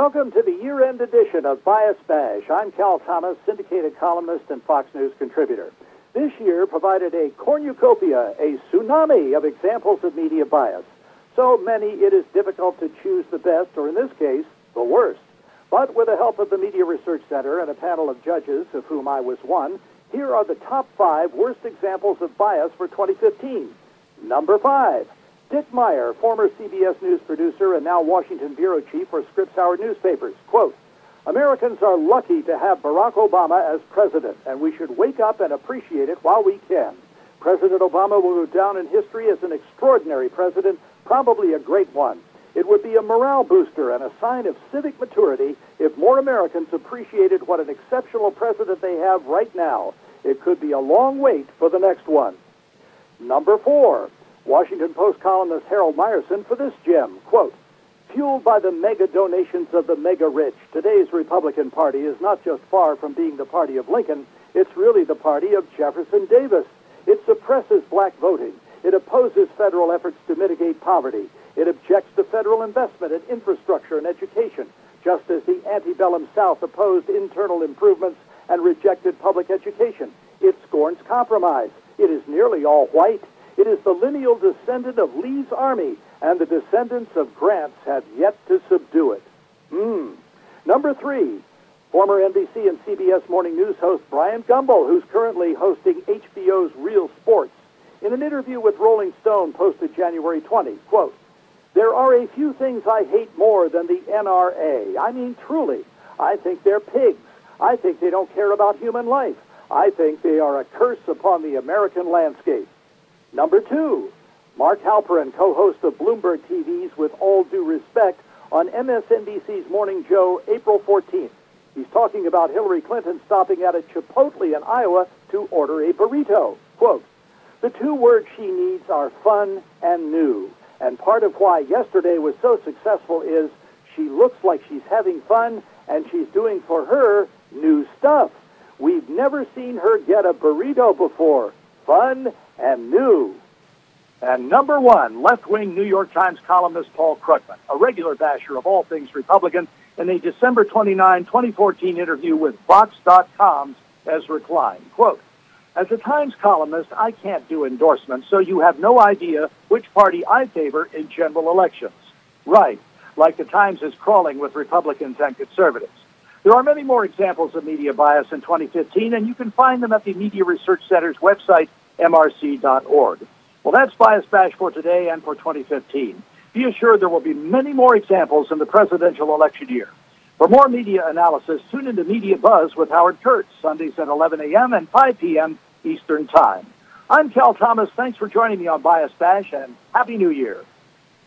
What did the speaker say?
Welcome to the year end edition of Bias Bash. I'm Cal Thomas, syndicated columnist and Fox News contributor. This year provided a cornucopia, a tsunami of examples of media bias. So many it is difficult to choose the best, or in this case, the worst. But with the help of the Media Research Center and a panel of judges, of whom I was one, here are the top five worst examples of bias for 2015. Number five, Dick Meyer, former CBS News producer and now Washington bureau chief for Scripps Howard newspapers. Quote, Americans are lucky to have Barack Obama as president, and we should wake up and appreciate it while we can. President Obama will go down in history as an extraordinary president, probably a great one. It would be a morale booster and a sign of civic maturity if more Americans appreciated what an exceptional president they have right now. It could be a long wait for the next one. Number four, Washington Post columnist Harold Meyerson for this gem. Quote, Fueled by the mega donations of the mega rich, today's Republican Party is not just far from being the party of Lincoln, it's really the party of Jefferson Davis. It suppresses black voting. It opposes federal efforts to mitigate poverty. It objects to federal investment in infrastructure and education, just as the antebellum South opposed internal improvements and rejected public education. It scorns compromise. It is nearly all white. It is the lineal descendant of Lee's army, and the descendants of Grant's have yet to subdue it. Hmm. Number three, former NBC and CBS Morning News host Bryant Gumbel, who's currently hosting HBO's Real Sports, in an interview with Rolling Stone posted January 20, quote, There are a few things I hate more than the NRA. I mean, truly. I think they're pigs. I think they don't care about human life. I think they are a curse upon the American landscape. Number two, Mark Halperin, co-host of Bloomberg TV's With All Due Respect on MSNBC's Morning Joe, April 14th. He's talking about Hillary Clinton stopping at a Chipotle in Iowa to order a burrito. Quote, the two words she needs are fun and new. And part of why yesterday was so successful is she looks like she's having fun and she's doing for her new stuff. We've never seen her get a burrito before. Fun and new. And number one, left wing New York Times columnist Paul Krugman, a regular basher of all things Republican, in a December 29, 2014 interview with Vox.com's Ezra Klein. Quote, as a Times columnist, I can't do endorsements, so you have no idea which party I favor in general elections. Right, like the Times is crawling with Republicans and conservatives. There are many more examples of media bias in 2015, and you can find them at the Media Research Center's website, mrc.org. Well, that's Bias Bash for today and for 2015. Be assured there will be many more examples in the presidential election year. For more media analysis, tune into Media Buzz with Howard Kurtz, Sundays at 11 a.m. and 5 p.m. Eastern Time. I'm Cal Thomas. Thanks for joining me on Bias Bash, and Happy New Year.